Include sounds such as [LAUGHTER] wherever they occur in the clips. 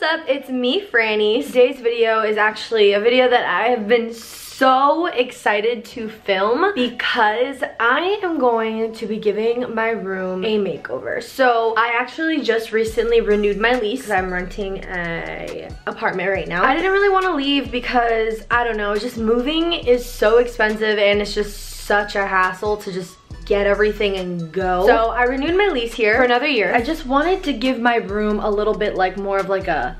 what's up? It's me, Franny. Today's video is actually a video that I have been so excited to film because I am going to be giving my room a makeover. So I actually just recently renewed my lease I'm renting a apartment right now. I didn't really want to leave because I don't know, just moving is so expensive and it's just such a hassle to just get everything and go. So I renewed my lease here for another year. I just wanted to give my room a little bit like more of like a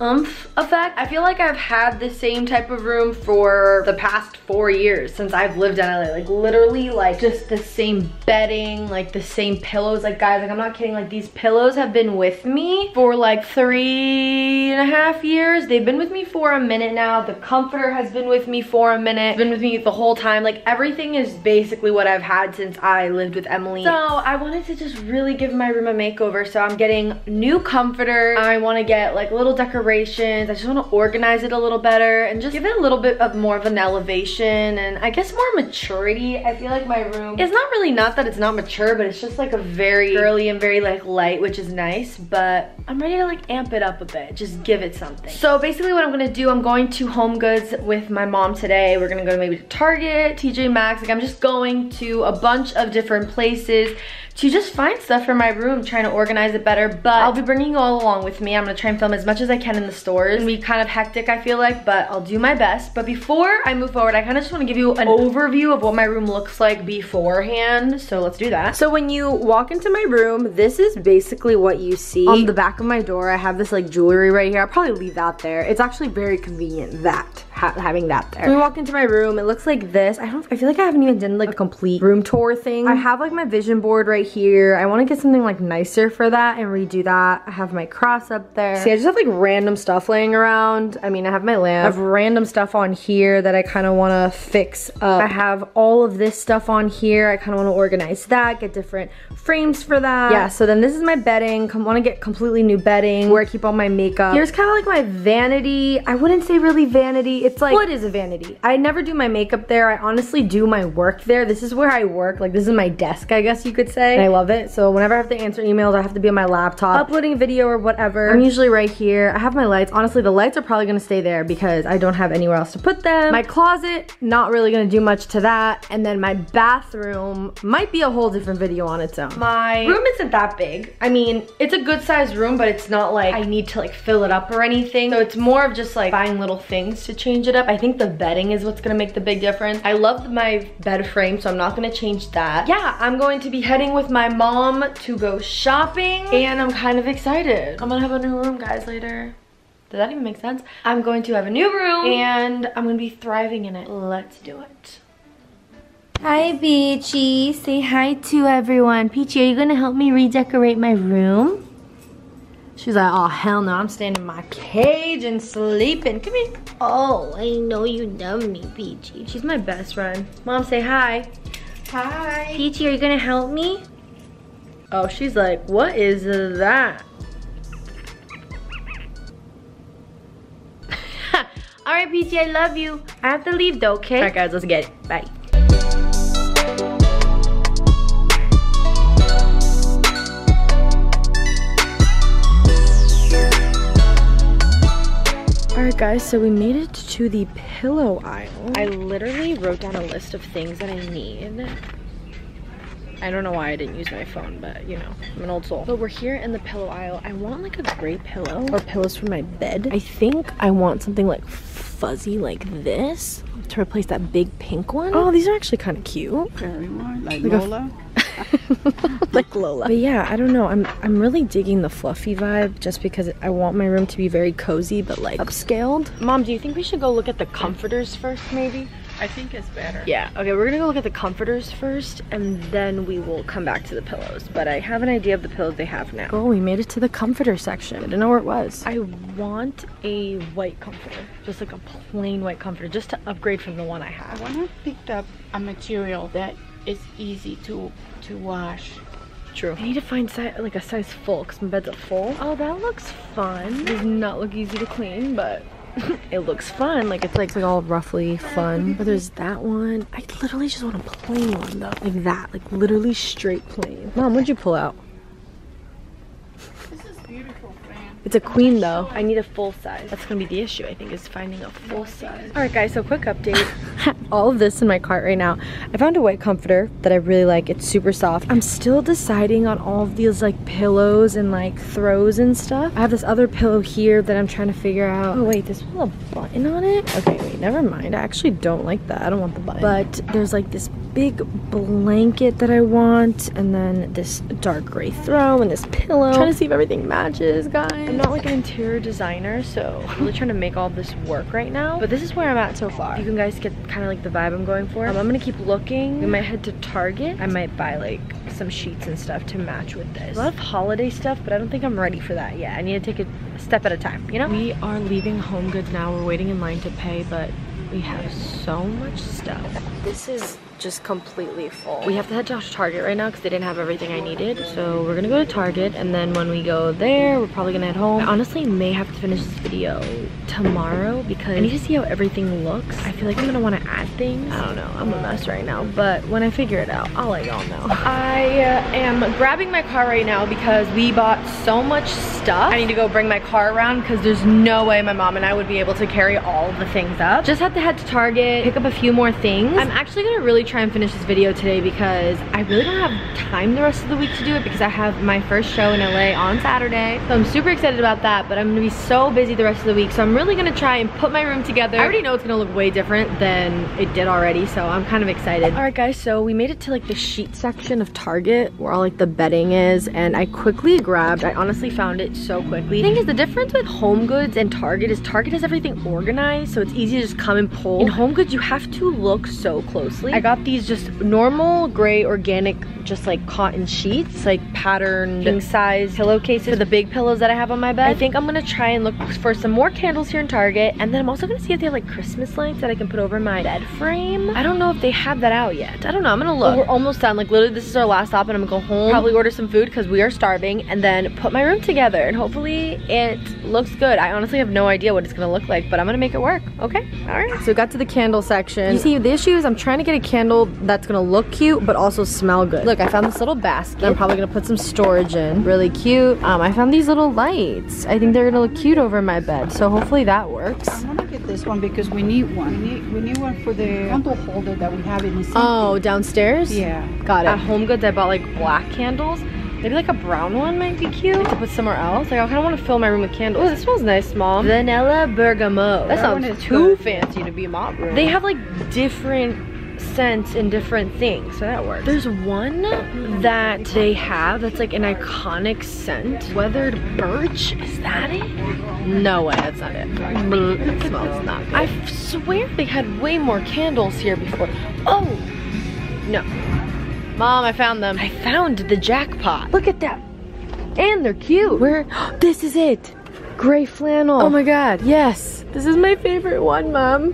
oomph effect. I feel like I've had the same type of room for the past four years since I've lived in LA. Like literally like just the same bedding, like the same pillows. Like guys, like I'm not kidding, like these pillows have been with me for like three and a half years. They've been with me for a minute now. The comforter has been with me for a minute. It's been with me the whole time. Like everything is basically what I've had since I lived with Emily. So I wanted to just really give my room a makeover. So I'm getting new comforter. I wanna get like little decorations decorations. I just want to organize it a little better and just give it a little bit of more of an elevation and I guess more maturity. I feel like my room is not really not that it's not mature, but it's just like a very girly and very like light, which is nice, but I'm ready to like amp it up a bit, just give it something. So basically what I'm gonna do, I'm going to Home Goods with my mom today. We're gonna go maybe to Target, TJ Maxx, like I'm just going to a bunch of different places to just find stuff for my room, trying to organize it better, but I'll be bringing you all along with me. I'm gonna try and film as much as I can in the stores. It's be kind of hectic, I feel like, but I'll do my best. But before I move forward, I kind of just wanna give you an oh. overview of what my room looks like beforehand, so let's do that. So when you walk into my room, this is basically what you see. On the back of my door, I have this like jewelry right here. I'll probably leave that there. It's actually very convenient, that ha having that there. We walk into my room, it looks like this. I don't, I feel like I haven't even done like a complete room tour thing. I have like my vision board right here. I wanna get something like nicer for that and redo that. I have my cross up there. See, I just have like random stuff laying around. I mean, I have my lamp. I have random stuff on here that I kind of wanna fix up. I have all of this stuff on here. I kind of wanna organize that, get different frames for that. Yeah, so then this is my bedding. I wanna get completely new bedding where I keep all my makeup. Here's kind of like my vanity. I wouldn't say really vanity. It's like, what is a vanity? I never do my makeup there. I honestly do my work there. This is where I work. Like this is my desk, I guess you could say. And I love it. So whenever I have to answer emails, I have to be on my laptop, uploading a video or whatever. I'm usually right here. I have my lights. Honestly, the lights are probably gonna stay there because I don't have anywhere else to put them. My closet, not really gonna do much to that. And then my bathroom might be a whole different video on its own. My room isn't that big. I mean, it's a good sized room, but it's not like I need to like fill it up or anything. So it's more of just like buying little things to change it up. I think the bedding is what's gonna make the big difference. I love my bed frame, so I'm not gonna change that. Yeah, I'm going to be heading with my mom to go shopping, and I'm kind of excited. I'm gonna have a new room, guys, later. Does that even make sense? I'm going to have a new room, and I'm gonna be thriving in it. Let's do it. Hi, Peachy. Say hi to everyone. Peachy, are you gonna help me redecorate my room? She's like, oh, hell no, I'm staying in my cage and sleeping. Come here. Oh, I know you love me, Peachy. She's my best friend. Mom, say hi. Hi. Peachy, are you gonna help me? Oh, she's like, what is that? [LAUGHS] All right, Peachy, I love you. I have to leave though, okay? All right, guys, let's get it. Bye. Alright guys, so we made it to the pillow aisle. I literally wrote down a list of things that I need. I don't know why I didn't use my phone, but you know, I'm an old soul. But we're here in the pillow aisle. I want like a gray pillow or pillows for my bed. I think I want something like fuzzy like this to replace that big pink one. Oh, these are actually kind of cute. Very more like, like Lola. [LAUGHS] like Lola. But yeah, I don't know. I'm I'm really digging the fluffy vibe just because I want my room to be very cozy but like upscaled. Mom, do you think we should go look at the comforters first maybe? I think it's better. Yeah, okay, we're gonna go look at the comforters first and then we will come back to the pillows. But I have an idea of the pillows they have now. Oh, we made it to the comforter section. I didn't know where it was. I want a white comforter, just like a plain white comforter, just to upgrade from the one I have. I wanna pick up a material that is easy to to wash. True. I need to find like a size full because my bed's a full. Oh, that looks fun. It does not look easy to clean, but [LAUGHS] it looks fun. Like it's like, like all roughly fun. But there's that one. I literally just want a plain one though. Like that. Like literally straight plain. Mom, what'd you pull out? This is beautiful, friend. It's a queen though. I need a full size. That's gonna be the issue, I think, is finding a full size. All right guys, so quick update. [LAUGHS] All of this in my cart right now. I found a white comforter that I really like. It's super soft. I'm still deciding on all of these like pillows and like throws and stuff. I have this other pillow here that I'm trying to figure out. Oh wait, this has a button on it? Okay, wait, never mind. I actually don't like that. I don't want the button. But there's like this big blanket that I want and then this dark gray throw and this pillow. I'm trying to see if everything matches, guys. I'm not like an interior designer, so I'm really trying to make all this work right now. But this is where I'm at so far. You can guys get kind of like the vibe I'm going for. Um, I'm gonna keep looking. We might head to Target. I might buy like some sheets and stuff to match with this. A lot of holiday stuff, but I don't think I'm ready for that yet. I need to take a step at a time, you know? We are leaving Home Goods now. We're waiting in line to pay, but we have so much stuff. This is just completely full. We have to head to Target right now because they didn't have everything I needed. So we're gonna go to Target and then when we go there, we're probably gonna head home. I honestly may have to finish this video tomorrow because I need to see how everything looks. I feel like I'm gonna wanna add things. I don't know, I'm a mess right now, but when I figure it out, I'll let y'all know. [LAUGHS] I uh, am grabbing my car right now because we bought so much stuff. I need to go bring my car around because there's no way my mom and I would be able to carry all the things up. Just have to head to Target, pick up a few more things. I'm actually gonna really try and finish this video today because I really don't have time the rest of the week to do it because I have my first show in LA on Saturday. So I'm super excited about that, but I'm gonna be so busy the rest of the week. So I'm really gonna try and put my room together. I already know it's gonna look way different than it did already, so I'm kind of excited. All right guys, so we made it to like the sheet section of Target where all like the bedding is and I quickly grabbed, I honestly found it so quickly. The thing is the difference with Home Goods and Target is Target has everything organized, so it's easy to just come and pull. In Home Goods, you have to look so closely. I got these just normal gray organic just like cotton sheets like patterned king size pillowcases. for the big pillows that I have on my bed. I think I'm gonna try and look for some more candles here in Target and then I'm also gonna see if they have like Christmas lights that I can put over my bed frame. I don't know if they have that out yet. I don't know I'm gonna look. but we're almost done. Like literally this is our last stop and I'm gonna go home. Probably order some food because we are starving and then put my room together and hopefully it looks good. I honestly have no idea what it's gonna look like but I'm gonna make it work okay? All right. So we got to the candle section. You see the issue is I'm trying to get a candle that's gonna look cute but also smell good. Look I found this little basket I'm probably gonna put some storage in really cute um, I found these little lights I think they're gonna look cute over my bed so hopefully that works I want to get this one because we need one. We need, we need one for the candle holder that we have in the sink. oh downstairs Yeah. got it at Home Goods I bought like black candles Maybe like a brown one might be cute to put somewhere else. Like I kind of want to fill my room with candles. Oh, this smells nice, mom. Vanilla bergamot. That, That sounds too good. fancy to be a mop room. They have like different scents in different things, so that works. There's one that they have that's like an iconic scent. Weathered birch. Is that it? No way, that's not it. It smells not good. I swear they had way more candles here before. Oh, no. Mom, I found them. I found the jackpot. Look at that. And they're cute. Where? [GASPS] This is it. Gray flannel. Oh my god, yes. This is my favorite one, Mom.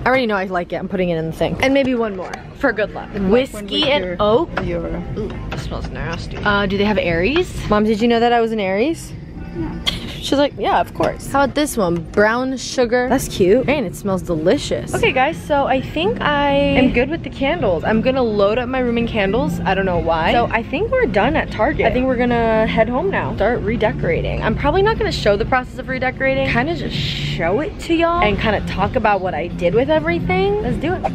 I already know I like it. I'm putting it in the sink. And maybe one more for good luck. Whiskey and your- oak. Your, Ooh, this smells nasty. Uh, do they have Aries? Mom, did you know that I was an Aries? She's like, yeah, of course. How about this one? Brown sugar. That's cute. And it smells delicious. Okay, guys, so I think I am good with the candles. I'm gonna load up my room in candles. I don't know why. So I think we're done at Target. I think we're gonna head home now. Start redecorating. I'm probably not gonna show the process of redecorating. Kind of just show it to y'all and kind of talk about what I did with everything. Let's do it.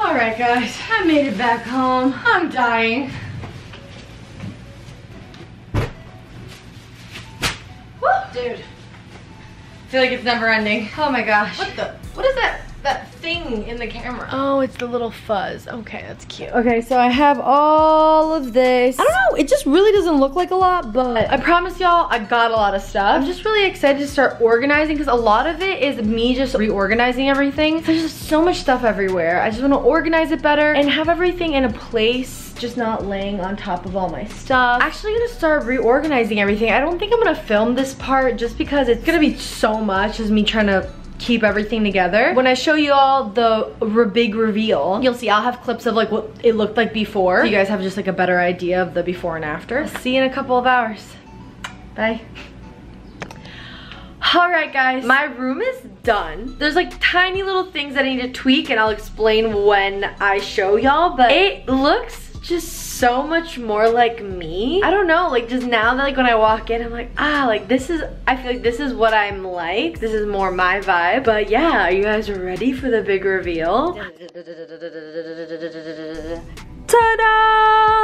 All right, guys, I made it back home. I'm dying. Dude. I feel like it's never ending. Oh my gosh. What the? What is that? That thing in the camera. Oh, it's the little fuzz. Okay, that's cute. Okay, so I have all of this. I don't know. It just really doesn't look like a lot, but I promise y'all, I got a lot of stuff. I'm just really excited to start organizing because a lot of it is me just reorganizing everything. There's just so much stuff everywhere. I just want to organize it better and have everything in a place just not laying on top of all my stuff. Actually gonna start reorganizing everything. I don't think I'm gonna film this part just because it's gonna be so much as me trying to keep everything together. When I show you all the re big reveal, you'll see I'll have clips of like what it looked like before. So you guys have just like a better idea of the before and after. See you in a couple of hours. Bye. All right, guys, my room is done. There's like tiny little things that I need to tweak and I'll explain when I show y'all, but it looks just so much more like me. I don't know, like just now that like when I walk in, I'm like, ah, like this is, I feel like this is what I'm like. This is more my vibe. But yeah, are you guys ready for the big reveal? Ta-da!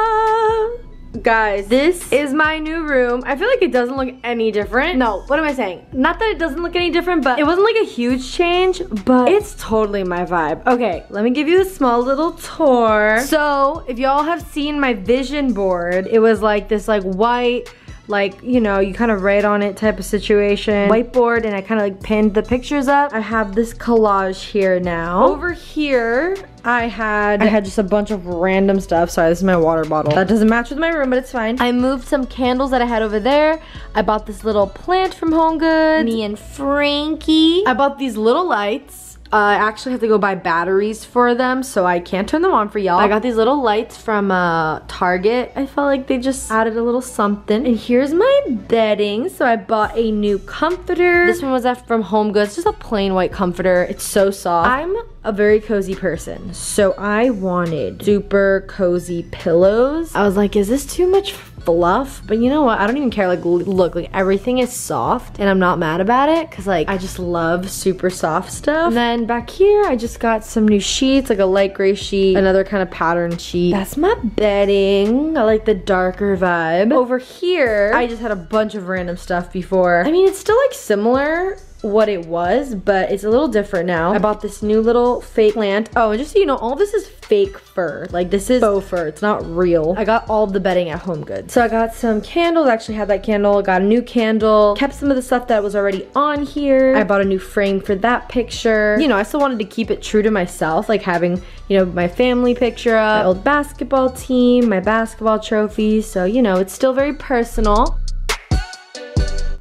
Guys, this is my new room. I feel like it doesn't look any different. No, what am I saying? Not that it doesn't look any different, but it wasn't like a huge change, but it's totally my vibe. Okay, let me give you a small little tour. So, if y'all have seen my vision board, it was like this like white, like, you know, you kind of write on it type of situation. Whiteboard, and I kind of like pinned the pictures up. I have this collage here now. Over here, I had I had just a bunch of random stuff. Sorry, this is my water bottle. That doesn't match with my room, but it's fine. I moved some candles that I had over there. I bought this little plant from Home Goods. Me and Frankie. I bought these little lights. Uh, I actually have to go buy batteries for them, so I can't turn them on for y'all. I got these little lights from uh, Target. I felt like they just added a little something. And here's my bedding. So I bought a new comforter. This one was from Home Goods, just a plain white comforter. It's so soft. I'm a very cozy person, so I wanted super cozy pillows. I was like, is this too much fluff, but you know what? I don't even care. Like, look, like everything is soft and I'm not mad about it because like I just love super soft stuff. And then back here, I just got some new sheets, like a light gray sheet, another kind of pattern sheet. That's my bedding. I like the darker vibe. Over here, I just had a bunch of random stuff before. I mean, it's still like similar what it was, but it's a little different now. I bought this new little fake plant. Oh, and just so you know, all this is fake fur. Like this is faux fur, it's not real. I got all the bedding at Home Goods. So I got some candles, I actually had that candle, got a new candle, kept some of the stuff that was already on here. I bought a new frame for that picture. You know, I still wanted to keep it true to myself, like having, you know, my family picture up, my old basketball team, my basketball trophies. So, you know, it's still very personal.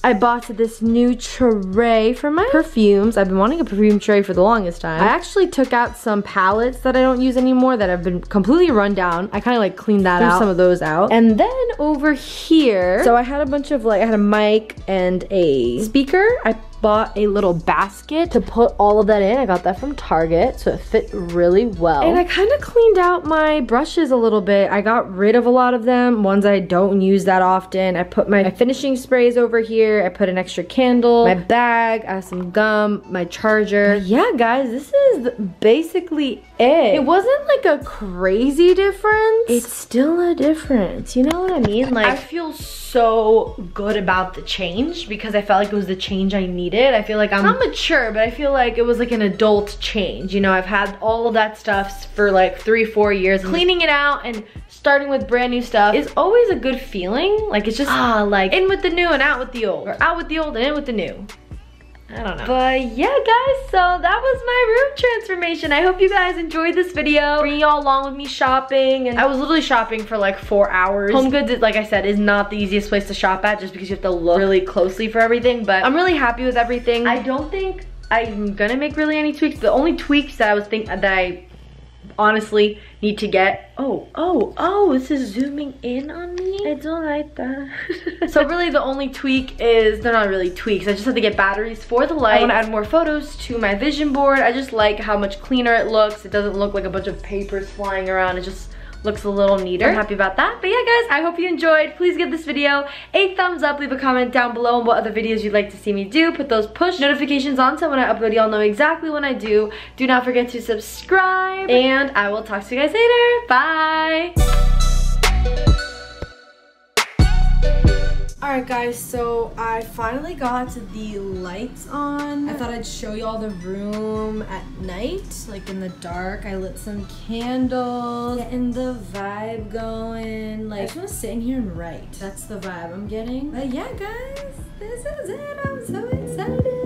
I bought this new tray for my perfumes. I've been wanting a perfume tray for the longest time. I actually took out some palettes that I don't use anymore that have been completely run down. I kind of like cleaned that Threw out, some of those out. And then over here, so I had a bunch of like, I had a mic and a speaker. I bought a little basket to put all of that in. I got that from Target, so it fit really well. And I kind of cleaned out my brushes a little bit. I got rid of a lot of them, ones I don't use that often. I put my finishing sprays over here. I put an extra candle, my bag, I have some gum, my charger. But yeah, guys, this is basically it. It wasn't like a crazy difference. It's still a difference, you know what I mean? Like, I feel so good about the change because I felt like it was the change I needed. I feel like I'm not mature, but I feel like it was like an adult change. You know, I've had all of that stuff for like three, four years. Cleaning it out and starting with brand new stuff is always a good feeling. Like it's just, ah, like in with the new and out with the old. Or out with the old and in with the new. I don't know. But yeah, guys, so that was my room transformation. I hope you guys enjoyed this video. Bringing y'all along with me shopping. And I was literally shopping for like four hours. Home Goods, like I said, is not the easiest place to shop at just because you have to look really closely for everything. But I'm really happy with everything. I don't think I'm gonna make really any tweaks. The only tweaks that I was thinking that I honestly need to get oh oh oh this is zooming in on me? I don't like that. [LAUGHS] So really the only tweak is they're not really tweaks i just have to get batteries for the light. I want to add more photos to my vision board. I just like how much cleaner it looks. It doesn't look like a bunch of papers flying around. It just looks a little neater. I'm happy about that. But yeah, guys, I hope you enjoyed. Please give this video a thumbs up. Leave a comment down below on what other videos you'd like to see me do. Put those push notifications on so when I upload, y'all know exactly when I do. Do not forget to subscribe. And I will talk to you guys later. Bye. Alright guys, so I finally got the lights on. I thought I'd show y'all the room at night, like in the dark. I lit some candles, getting the vibe going. Like, I just want to sit in here and write. That's the vibe I'm getting. But yeah guys, this is it. I'm so excited.